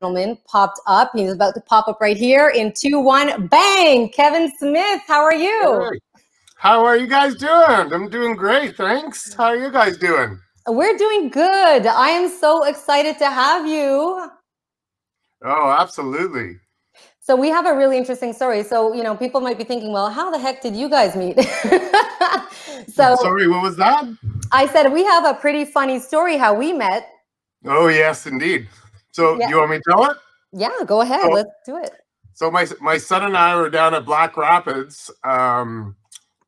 gentleman popped up. He's about to pop up right here in two, one, bang! Kevin Smith, how are you? Hey. How are you guys doing? I'm doing great, thanks. How are you guys doing? We're doing good. I am so excited to have you. Oh, absolutely. So we have a really interesting story. So, you know, people might be thinking, well, how the heck did you guys meet? so sorry, what was that? I said we have a pretty funny story how we met. Oh, yes, indeed. So yeah. you want me to tell it? Yeah, go ahead. So, Let's do it. So my my son and I were down at Black Rapids um,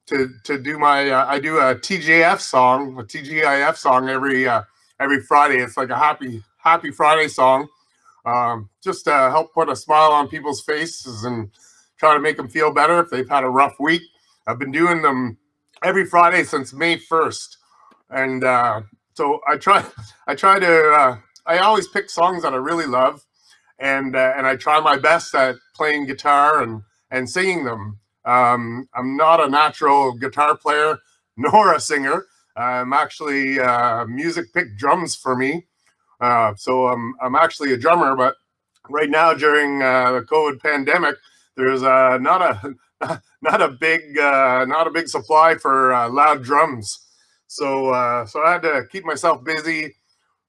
to to do my uh, I do a TGF song, a TGIF song every uh, every Friday. It's like a happy happy Friday song, um, just to help put a smile on people's faces and try to make them feel better if they've had a rough week. I've been doing them every Friday since May first, and uh, so I try I try to uh, I always pick songs that I really love, and uh, and I try my best at playing guitar and and singing them. Um, I'm not a natural guitar player nor a singer. I'm actually uh, music picked drums for me, uh, so I'm I'm actually a drummer. But right now during uh, the COVID pandemic, there's uh, not a not a big uh, not a big supply for loud drums. So so I had to keep myself busy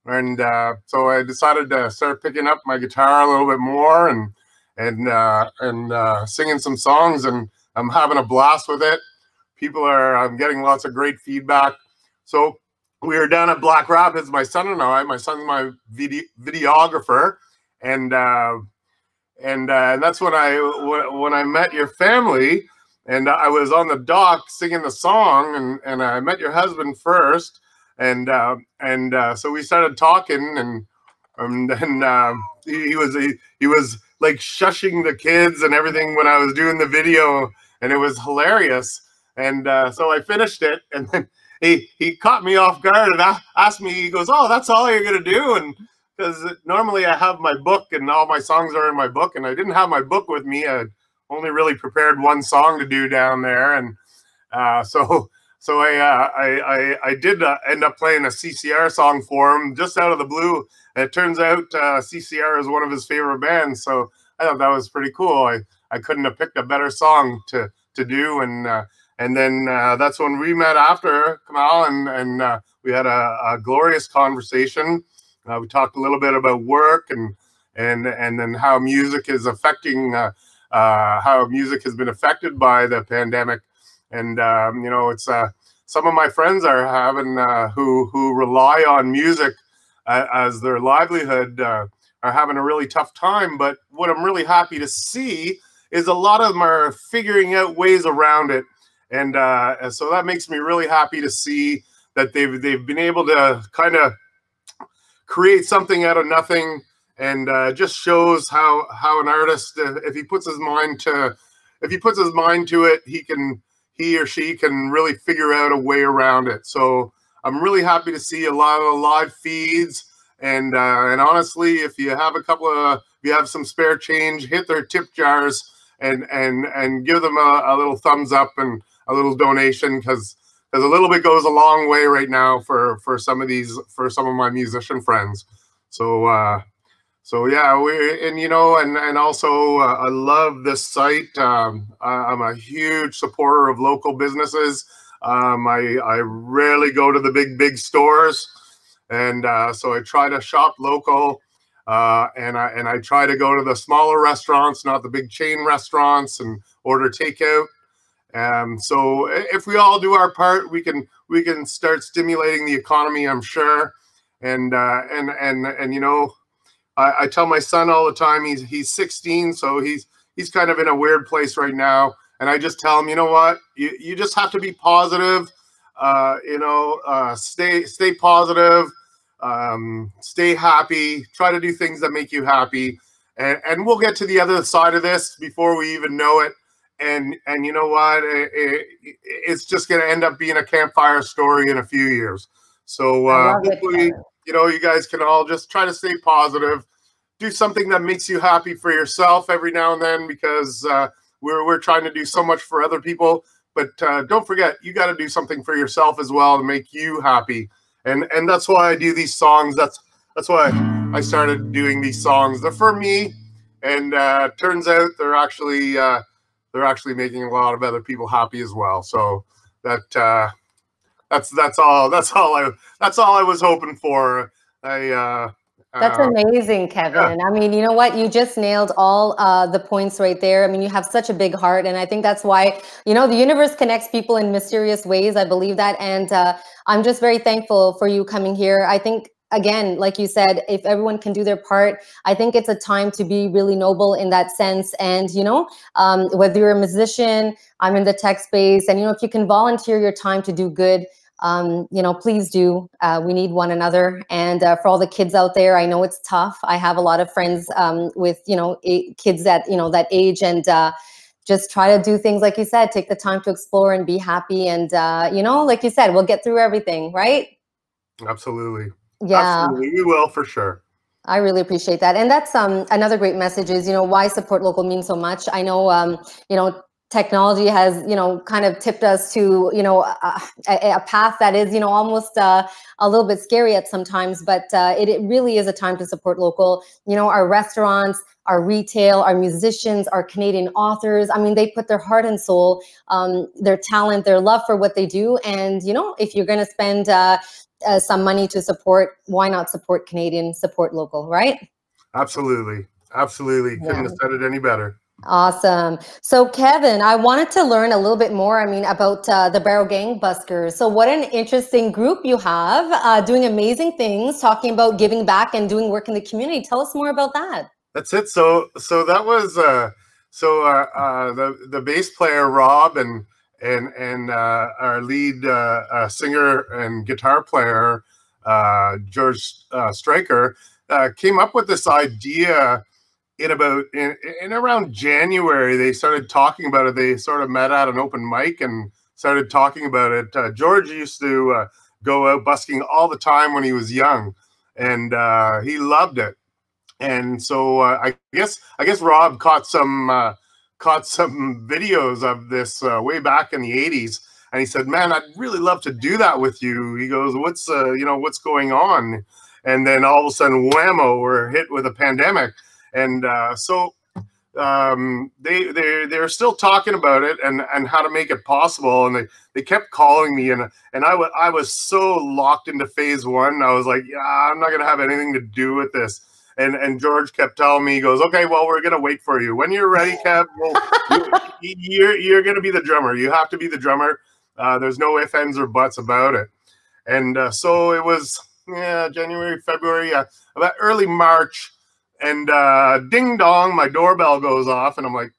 and uh, so I decided to start picking up my guitar a little bit more and and uh, and uh, singing some songs, and I'm having a blast with it. People are I'm getting lots of great feedback. So we were down at Black Rapids, my son and I. My son's my video, videographer, and uh, and uh, that's when I when I met your family, and I was on the dock singing the song, and and I met your husband first and uh, and uh, so we started talking, and and then uh, he, he, was he, he was like shushing the kids and everything when I was doing the video, and it was hilarious. And uh, so I finished it, and then he he caught me off guard and asked me. He goes, "Oh, that's all you're gonna do?" And because normally I have my book and all my songs are in my book, and I didn't have my book with me. I only really prepared one song to do down there, and uh, so so I, uh, I, I, I, did uh, end up playing a CCR song for him just out of the blue. It turns out uh, CCR is one of his favorite bands. So I thought that was pretty cool. I, I couldn't have picked a better song to, to do. And, uh, and then uh, that's when we met after Kamal and, and uh, we had a, a glorious conversation. we talked a little bit about work and, and, and then how music is affecting, how music has been affected by the pandemic and um, you know it's uh, some of my friends are having uh, who who rely on music uh, as their livelihood uh, are having a really tough time. But what i'm really happy to see is a lot of them are figuring out ways around it. And uh, so that makes me really happy to see that they've they've been able to kind of create something out of nothing. And uh, just shows how how an artist if he puts his mind to if he puts his mind to it he can he or she can really figure out a way around it. So I'm really happy to see a lot of live feeds. And uh, and honestly, if you have a couple of, if you have some spare change, hit their tip jars and and and give them a, a little thumbs up and a little donation because because a little bit goes a long way right now for for some of these for some of my musician friends. So uh, so yeah, we and you know, and and also uh, I love this site. Um, I, am a huge supporter of local businesses. Um, I I rarely go to the big big stores, and uh, so I try to shop local. Uh, and I and I try to go to the smaller restaurants, not the big chain restaurants, and order takeout. Um, so if we all do our part, we can we can start stimulating the economy. I'm sure, and uh, and and and you know I, I tell my son all the time he's he's 16, so he's he's kind of in a weird place right now. And I just tell him, you know what, you, you just have to be positive. Uh, you know, uh, stay stay positive, um, stay happy, try to do things that make you happy, and and we'll get to the other side of this before we even know it. And and you know what, it, it, it's just going to end up being a campfire story in a few years. So uh, hopefully, you know, you guys can all just try to stay positive, do something that makes you happy for yourself every now and then because uh, we're, we're trying to do so much for other people. But uh, don't forget, you got to do something for yourself as well to make you happy. And and that's why I do these songs. That's that's why I started doing these songs. They're for me, and uh, turns out they're actually uh, they're actually making a lot of other people happy as well. So that uh, that's that's all that's all I that's all I was hoping for. I uh, that's uh, amazing, Kevin. Yeah. I mean, you know what? You just nailed all uh, the points right there. I mean, you have such a big heart, and I think that's why you know the universe connects people in mysterious ways. I believe that, and uh, I'm just very thankful for you coming here. I think again, like you said, if everyone can do their part, I think it's a time to be really noble in that sense. And, you know, um, whether you're a musician, I'm in the tech space, and, you know, if you can volunteer your time to do good, um, you know, please do. Uh, we need one another. And uh, for all the kids out there, I know it's tough. I have a lot of friends um, with, you know, kids that, you know, that age and, uh, just try to do things like you said take the time to explore and be happy and uh, you know like you said we'll get through everything right absolutely yeah, Absolutely. we will for sure. I really appreciate that, and that's um, another great message. Is you know why support local means so much. I know um, you know technology has you know kind of tipped us to you know a, a path that is you know almost uh, a little bit scary at sometimes but uh, it, it really is a time to support local you know our restaurants our retail our musicians our canadian authors i mean they put their heart and soul um, their talent their love for what they do and you know if you're going to spend uh, uh, some money to support, why not support Canadian, support local, right? Absolutely. Absolutely. Couldn't have said it any better. Awesome. So, Kevin, I wanted to learn a little bit more. I mean, about uh, the Barrow Gang Buskers. So, what an interesting group you have, uh, doing amazing things, talking about giving back and doing work in the community. Tell us more about that. That's it. So, so that was uh, so uh, uh, the the bass player Rob and and and uh, our lead uh, singer and guitar player George uh, Stryker uh, came up with this idea in about in, in around January. They started talking about it. They sort of met at an open mic and started talking about it. Uh, George used to uh, go out busking all the time when he was young, and uh, he loved it. And so I guess I guess Rob caught some caught some videos of this uh, way back in the 80s and he said man i'd really love to do that with you he goes what's uh, you know what's going on and then all of a sudden whammo we're hit with a pandemic and uh, so um, they they they're still talking about it and and how to make it possible and they they kept calling me and and I was I was so locked into phase one I was like yeah I'm not gonna have anything to do with this and and George kept telling me, he goes, okay, well, we're gonna wait for you. When you're ready, Kev, well, you, you're you're gonna be the drummer. You have to be the drummer. Uh, there's no ifs, ands, or buts about it. And uh, so it was, yeah, January, February, uh, about early March, and uh, ding dong, my doorbell goes off, and I'm like,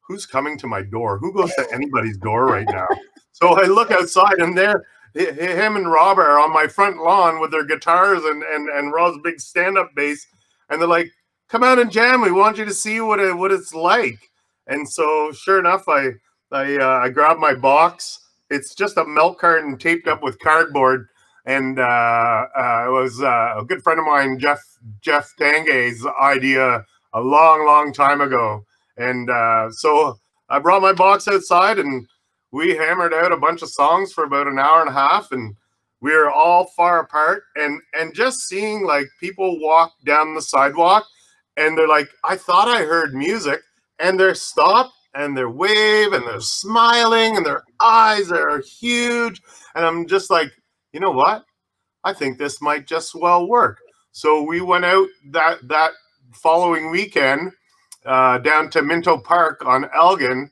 who's coming to my door? Who goes to anybody's door right now? so I look outside, and there him and Rob are on my front lawn with their guitars and and and Rob's big stand up bass, and they're like, "Come out and jam. We want you to see what it what it's like." And so, sure enough, I I uh, I grabbed my box. It's just a milk carton taped up with cardboard, and uh, uh, it was uh, a good friend of mine, Jeff Jeff Tange's idea a long, long time ago. And uh, so I brought my box outside, and we hammered out a bunch of songs for about an hour and a half, and we were all far apart. And and just seeing like people walk down the sidewalk and they're like i thought i heard music. And they're stopped and they're wave and they're smiling and their eyes are huge. And i'm just like you know what i think this might just well work so we went out that that following weekend uh, down to minto park on elgin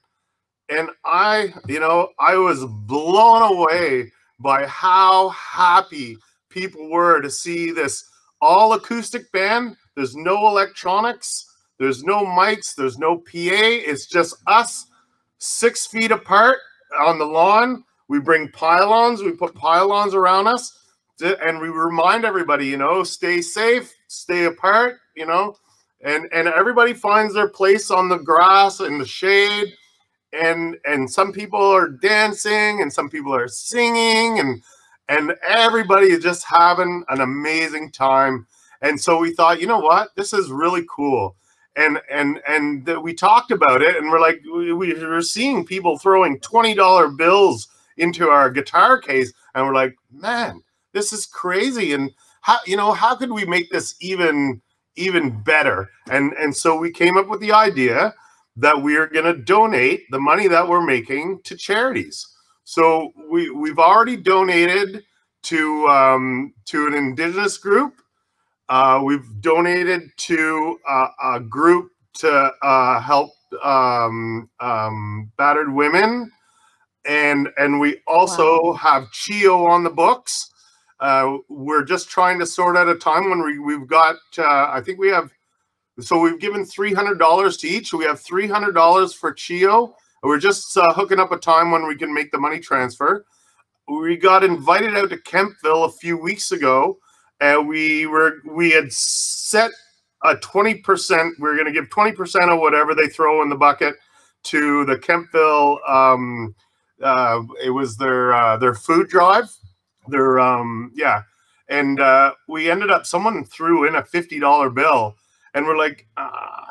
and i you know i was blown away by how happy people were to see this all acoustic band. There's no electronics, there's no mics, there's no PA. It's just us six feet apart on the lawn. We bring pylons, we put pylons around us, to, and we remind everybody, you know, stay safe, stay apart, you know, and and everybody finds their place on the grass in the shade and and some people are dancing and some people are singing and and everybody is just having an amazing time. And so we thought you know what? This is really cool. And and and we talked about it and we're like we, we were seeing people throwing $20 bills into our guitar case and we're like man this is crazy and how you know how could we make this even even better? And and so we came up with the idea that we are going to donate the money that we're making to charities. So we we've already donated to um, to an indigenous group. Uh, we've donated to uh, a group to uh, help um, um, battered women, and and we also wow. have CHEO on the books. Uh, we're just trying to sort out a time when we, we've got. Uh, I think we have. So we've given three hundred dollars to each. We have three hundred dollars for CHEO. We're just uh, hooking up a time when we can make the money transfer. We got invited out to Kemptville a few weeks ago, and we were we had set a 20%, we're going to give 20% of whatever they throw in the bucket to the Kemptville. Um, uh, it was their uh, their food drive. Their um, yeah, and uh, we ended up. Someone threw in a fifty dollar bill, and we're like, uh,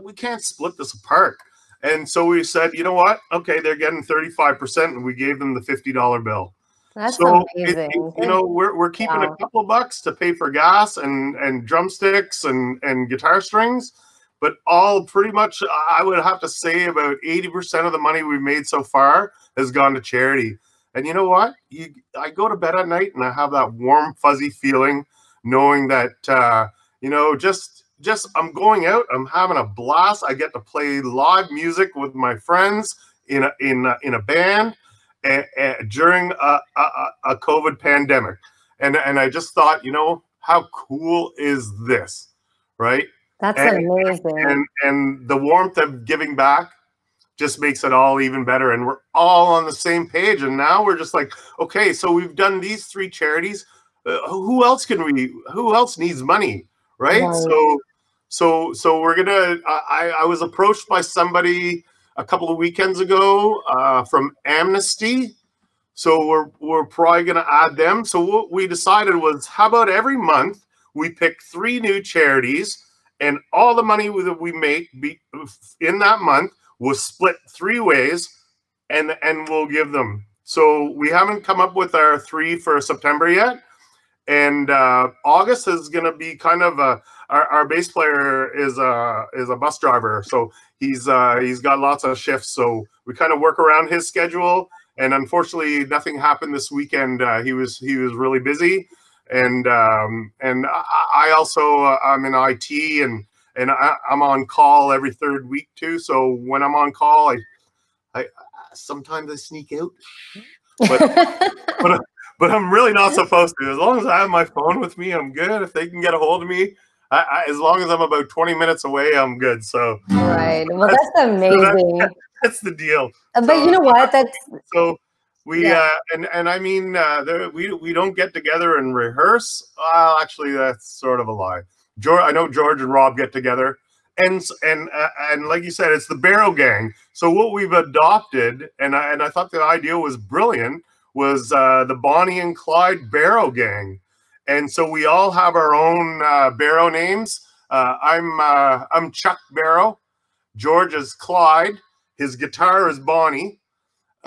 we can't split this apart. And so we said, you know what? Okay, they're getting thirty five percent, and we gave them the fifty dollar bill. That's so amazing. It, it, you know, we're, we're keeping wow. a couple bucks to pay for gas and and drumsticks and and guitar strings, but all pretty much I would have to say about eighty percent of the money we've made so far has gone to charity. And you know what? You, I go to bed at night and I have that warm, fuzzy feeling, knowing that uh, you know, just just I'm going out, I'm having a blast. I get to play live music with my friends in a in a, in a band during a, a, a COVID pandemic. And, and I just thought, you know, how cool is this? Right. That's and, amazing. And, and the warmth of giving back just makes it all even better. And we're all on the same page. And now we're just like, okay, so we've done these three charities. Uh, who else can we, who else needs money? Right. right. So, so, so we're going to, I, I was approached by somebody a couple of weekends ago uh, from Amnesty. So we're, we're probably going to add them. So what we decided was how about every month we pick three new charities and all the money that we make be, in that month was split three ways and, and we'll give them. So we haven't come up with our three for September yet. And uh, August is going to be kind of a, our, our bass player is a is a bus driver, so he's uh, he's got lots of shifts. So we kind of work around his schedule. And unfortunately, nothing happened this weekend. Uh, he was he was really busy, and um, and I, I also uh, I'm in IT and and I, am on call every third week too. So when I'm on call, I I sometimes I sneak out, but but but I'm really not supposed to. As long as I have my phone with me, I'm good. If they can get a hold of me, I, I, as long as I'm about 20 minutes away, I'm good. So right. Well, that's, that's amazing. That's, that's, the deal. But so, you know what? That's so we yeah. uh, and and I mean uh, there, we we don't get together and rehearse. Uh, actually, that's sort of a lie. George, I know George and Rob get together, and and uh, and like you said, it's the Barrow Gang. So what we've adopted, and I, and I thought the idea was brilliant, was uh, the Bonnie and Clyde Barrow Gang. And so we all have our own uh, Barrow names. Uh, I'm uh, I'm Chuck Barrow. George is Clyde. His guitar is Bonnie.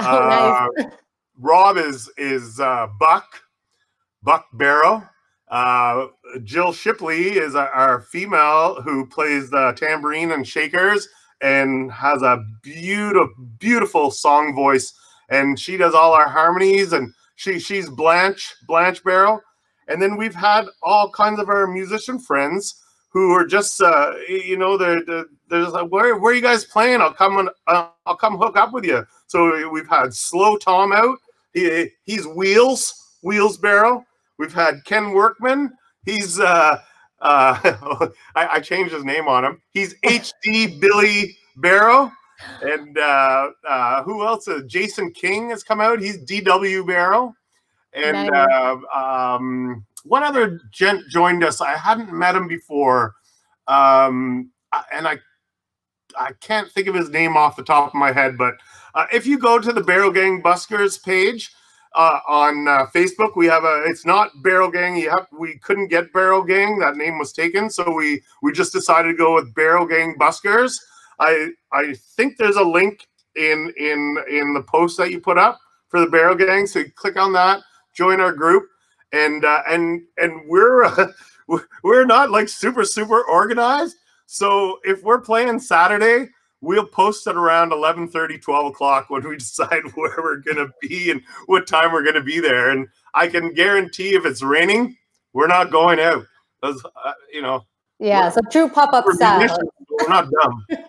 Oh, nice. Rob is is uh, Buck. Buck Barrow. Uh, Jill Shipley is our female who plays the tambourine and shakers and has a beautiful, beautiful song voice. And she does all our harmonies. And she she's Blanche Blanche Barrow. And then we've had all kinds of our musician friends who are just, uh, you know, they're, they're, just like, where, where are you guys playing? I'll come and uh, I'll come hook up with you. So we've had Slow Tom out. He, he's Wheels, Wheels Barrow. We've had Ken Workman. He's, uh, uh, I, I, changed his name on him. He's HD Billy Barrow. And uh, uh, who else? Uh, Jason King has come out. He's DW Barrow. And uh, um, one other gent joined us. I hadn't met him before, um, and I I can't think of his name off the top of my head. But uh, if you go to the Barrow Gang Buskers page uh, on uh, Facebook, we have a. It's not Barrow Gang. You we couldn't get Barrow Gang. That name was taken, so we we just decided to go with Barrow Gang Buskers. I I think there's a link in in in the post that you put up for the Barrow Gang. So you click on that join our group. and uh, and and we're we're not like super super organized. So if we're playing Saturday, we'll post it around 11 30 12 o'clock when we decide where we're going to be and what time we're going to be there. And i can guarantee if it's raining we're not going out. Uh, you know yeah so true pop-up style. we're not dumb.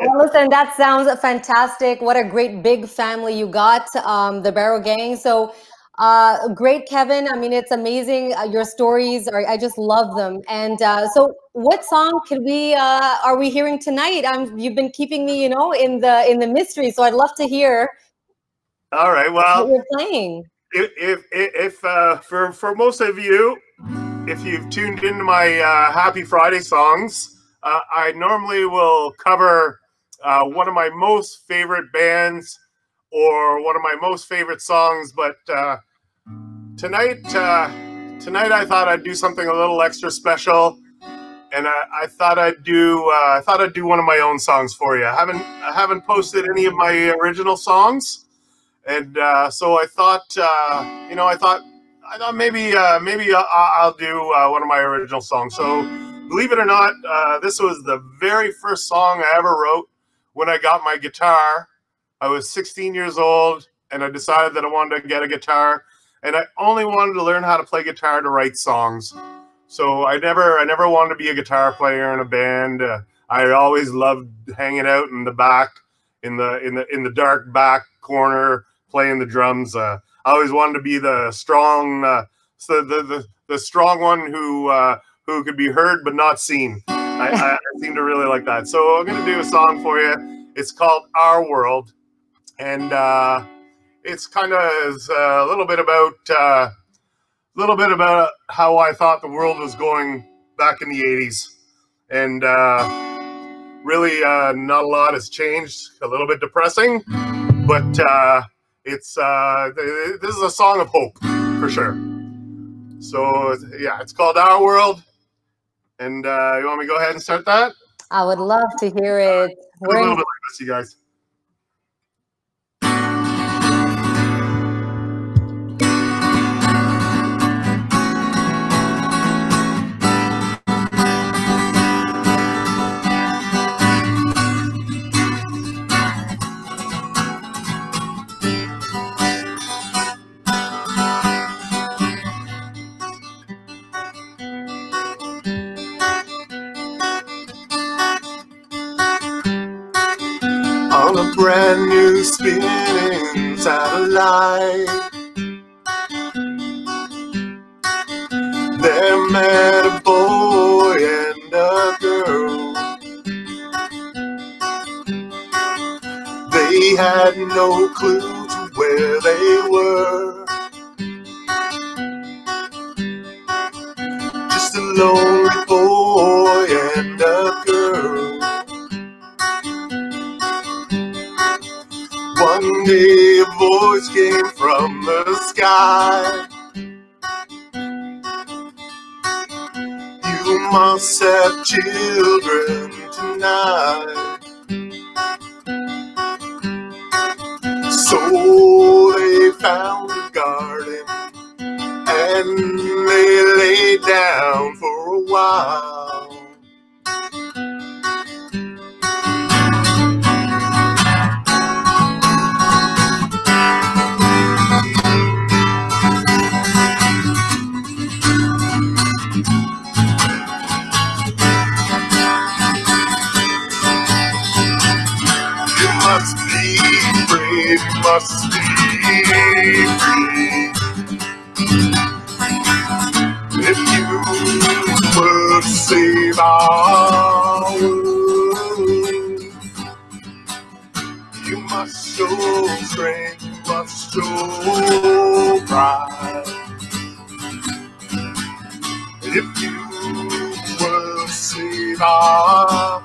Well, listen that sounds fantastic. What a great big family you got um, the barrow gang. So uh, great, Kevin. I mean, it's amazing. Uh, your stories are, I just love them. And uh, so what song can we, uh, are we hearing tonight? I'm, you've been keeping me, you know, in the, in the mystery. So I'd love to hear. All right. Well, what you're playing. If, if, if uh, for, for most of you, if you've tuned into my uh, Happy Friday songs, uh, I normally will cover uh, one of my most favorite bands or one of my most favorite songs, but uh, tonight, uh, tonight I thought I'd do something a little extra special, and I, I thought I'd do uh, I thought I'd do one of my own songs for you. I haven't I haven't posted any of my original songs, and uh, so I thought uh, you know I thought I thought maybe uh, maybe I'll, do uh, one of my original songs. So believe it or not, this was the very first song I ever wrote when I got my guitar. I was 16 years old, and I decided that I wanted to get a guitar and I only wanted to learn how to play guitar to write songs. So I never, I never wanted to be a guitar player in a band. Uh, I always loved hanging out in the back, in the in the in the dark back corner, playing the drums. Uh, I always wanted to be the strong, uh, so the, the the strong one who uh, who could be heard but not seen. I, I, I seem to really like that. So I'm gonna do a song for you. It's called Our World, and uh, it's kind of uh, a little bit about uh, a little bit about how I thought the world was going back in the '80s, and uh, really uh, not a lot has changed. A little bit depressing, but uh, it's uh, this is a song of hope for sure. So yeah, it's called Our World, and you want me to go ahead and start that? I would love to hear it. a little bit like this, you guys. Brand new spinning satellite. There met a boy and a girl. They had no clue to where they were. Just a lonely day a voice came from the sky. You must have children tonight. So they found a garden and they lay down for a while. Must be free. If you would save our world, you must show strength, you must show pride. If you would save our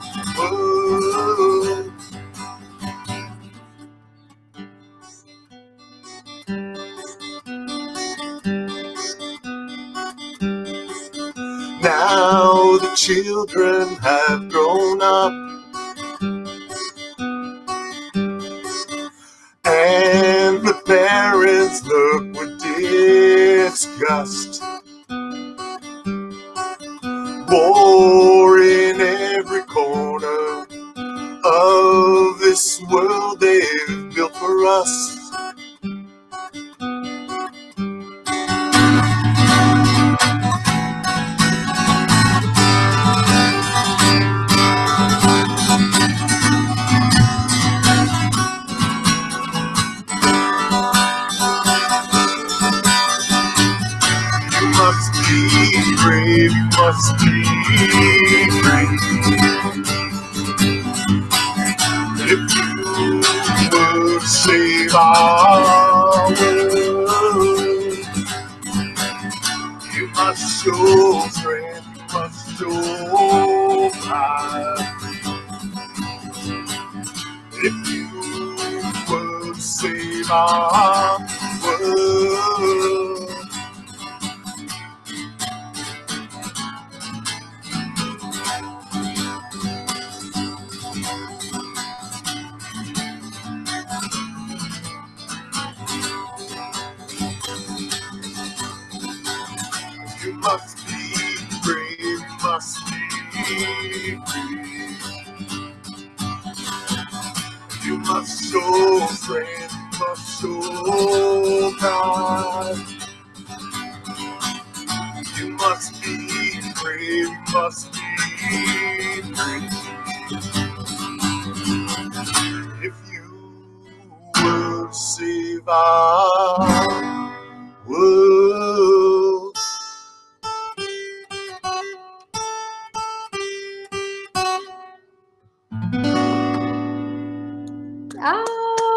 children have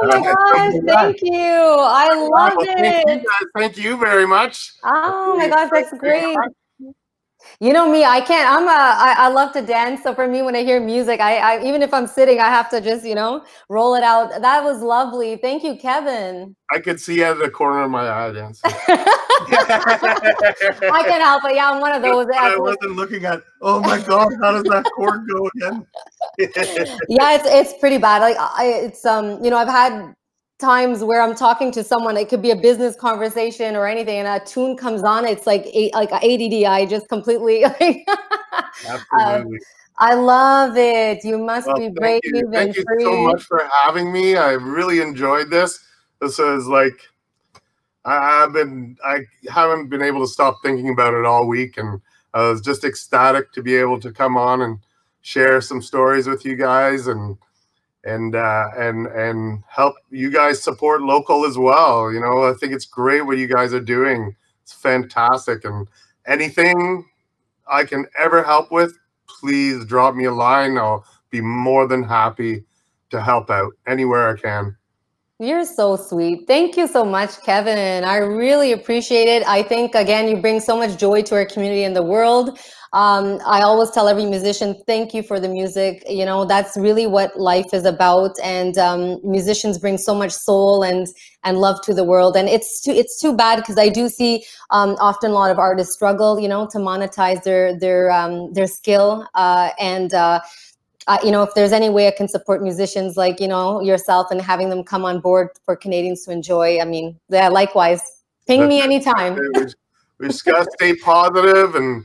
My thank gosh, you, thank you. I love Well, thank, you it. guys. thank you very much. Oh my gosh, that's great. You know me, I can't. I'm a. I, I love to dance. So for me, when I hear music, I, I even if I'm sitting, I have to just you know roll it out. That was lovely. Thank you, Kevin. I could see out of the corner of my eye dancing. I can't help it. Yeah, I'm one of those. I wasn't looking at. Oh my god, how does that chord go again? yeah, it's it's pretty bad. Like I, it's um, you know, I've had times where I'm talking to someone. It could be a business conversation or anything, and a tune comes on. It's like a, like ADD. I just completely. Like, uh, Absolutely. I love it. You must Well, be brave you. and Thank you free. so much for having me. I really enjoyed this. This is like I, I've been I haven't been able to stop thinking about it all week, and uh, I was just ecstatic to be able to come on and share some stories with you guys and and uh, and and help you guys support local as well. You know, I think it's great what you guys are doing. It's fantastic, and anything I can ever help with, please drop me a line. I'll be more than happy to help out anywhere I can. You're so sweet. Thank you so much, Kevin. I really appreciate it. I think, again, you bring so much joy to our community and the world. Um, I always tell every musician, thank you for the music. You know, that's really what life is about. And um, musicians bring so much soul and and love to the world. And it's too it's too bad because I do see um, often a lot of artists struggle, you know, to monetize their their um, their skill. Uh, and uh, uh, you know, if there's any way I can support musicians like you know yourself and having them come on board for Canadians to enjoy, I mean, yeah, likewise. Ping me anytime. We, we just got to stay positive and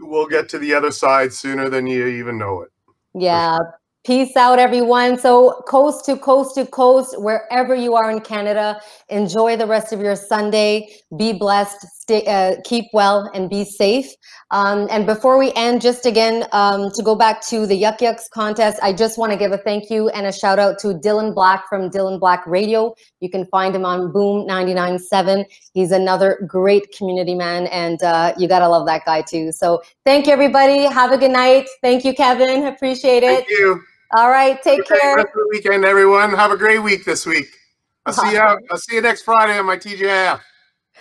we'll get to the other side sooner than you even know it. Yeah. Peace out, everyone. So, coast to coast to coast, wherever you are in Canada, enjoy the rest of your Sunday. Be blessed, stay, uh, keep well, and be safe. Um, and before we end, just again um, to go back to the Yuk Yuk's contest, I just want to give a thank you and a shout out to Dylan Black from Dylan Black Radio. You can find him on Boom 99.7. He's another great community man, and uh, you got to love that guy too. So, thank you, everybody. Have a good night. Thank you, Kevin. Appreciate it. Thank you. All right, take care. rest of the weekend, everyone. Have a great week this week. I'll see you. I'll see you next Friday on my TJF.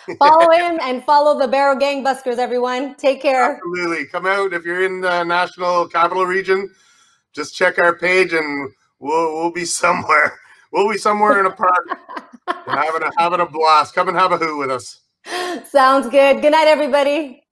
follow him and follow the Barrow Gang Buskers, everyone. Take care. Absolutely. Come out if you're in the national capital region. Just check our page and we'll we'll be somewhere. We'll be somewhere in a park We're having a having a blast. Come and have a hoo with us. Sounds good. Good night, everybody.